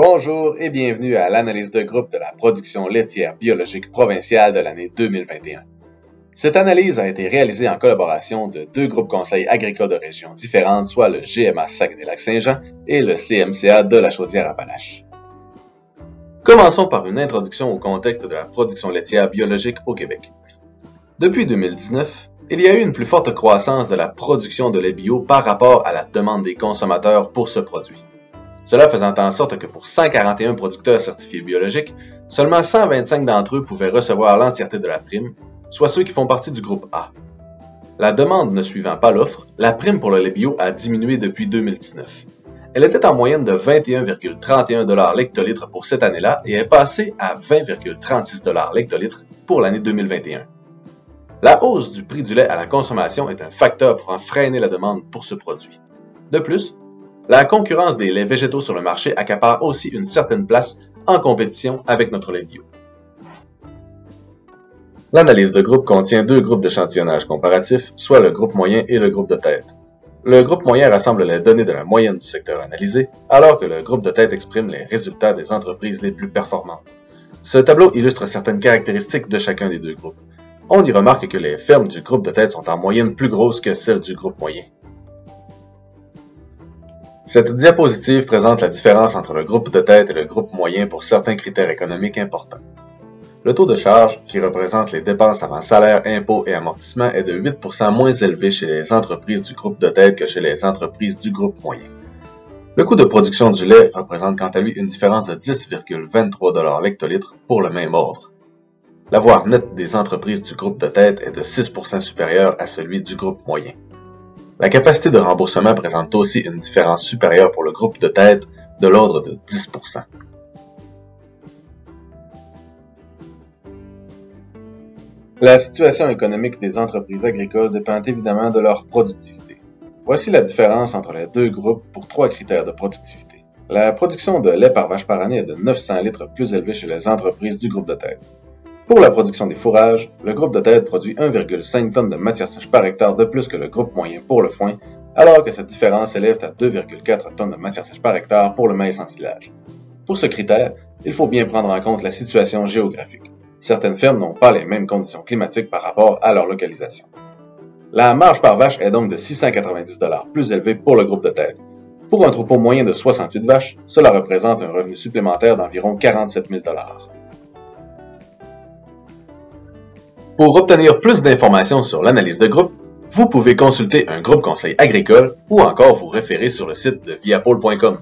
Bonjour et bienvenue à l'analyse de groupe de la production laitière biologique provinciale de l'année 2021. Cette analyse a été réalisée en collaboration de deux groupes conseils agricoles de régions différentes, soit le GMA Saguenay-Lac-Saint-Jean et le CMCA de la Chaudière-Appalaches. Commençons par une introduction au contexte de la production laitière biologique au Québec. Depuis 2019, il y a eu une plus forte croissance de la production de lait bio par rapport à la demande des consommateurs pour ce produit. Cela faisant en sorte que pour 141 producteurs certifiés biologiques, seulement 125 d'entre eux pouvaient recevoir l'entièreté de la prime, soit ceux qui font partie du groupe A. La demande ne suivant pas l'offre, la prime pour le lait bio a diminué depuis 2019. Elle était en moyenne de 21,31 l'hectolitre pour cette année-là et est passée à 20,36 l'hectolitre pour l'année 2021. La hausse du prix du lait à la consommation est un facteur pour freiner la demande pour ce produit. De plus, la concurrence des laits végétaux sur le marché accapare aussi une certaine place en compétition avec notre lait bio. L'analyse de groupe contient deux groupes d'échantillonnage comparatifs, soit le groupe moyen et le groupe de tête. Le groupe moyen rassemble les données de la moyenne du secteur analysé, alors que le groupe de tête exprime les résultats des entreprises les plus performantes. Ce tableau illustre certaines caractéristiques de chacun des deux groupes. On y remarque que les fermes du groupe de tête sont en moyenne plus grosses que celles du groupe moyen. Cette diapositive présente la différence entre le groupe de tête et le groupe moyen pour certains critères économiques importants. Le taux de charge, qui représente les dépenses avant salaire, impôts et amortissements, est de 8% moins élevé chez les entreprises du groupe de tête que chez les entreprises du groupe moyen. Le coût de production du lait représente quant à lui une différence de 10,23 l'hectolitre pour le même ordre. L'avoir net des entreprises du groupe de tête est de 6% supérieur à celui du groupe moyen. La capacité de remboursement présente aussi une différence supérieure pour le groupe de tête de l'ordre de 10%. La situation économique des entreprises agricoles dépend évidemment de leur productivité. Voici la différence entre les deux groupes pour trois critères de productivité. La production de lait par vache par année est de 900 litres plus élevée chez les entreprises du groupe de tête. Pour la production des fourrages, le groupe de tête produit 1,5 tonnes de matière sèche par hectare de plus que le groupe moyen pour le foin, alors que cette différence s'élève à 2,4 tonnes de matière sèche par hectare pour le maïs en silage. Pour ce critère, il faut bien prendre en compte la situation géographique. Certaines fermes n'ont pas les mêmes conditions climatiques par rapport à leur localisation. La marge par vache est donc de 690 plus élevée pour le groupe de tête. Pour un troupeau moyen de 68 vaches, cela représente un revenu supplémentaire d'environ 47 000 Pour obtenir plus d'informations sur l'analyse de groupe, vous pouvez consulter un groupe conseil agricole ou encore vous référer sur le site de viapol.com.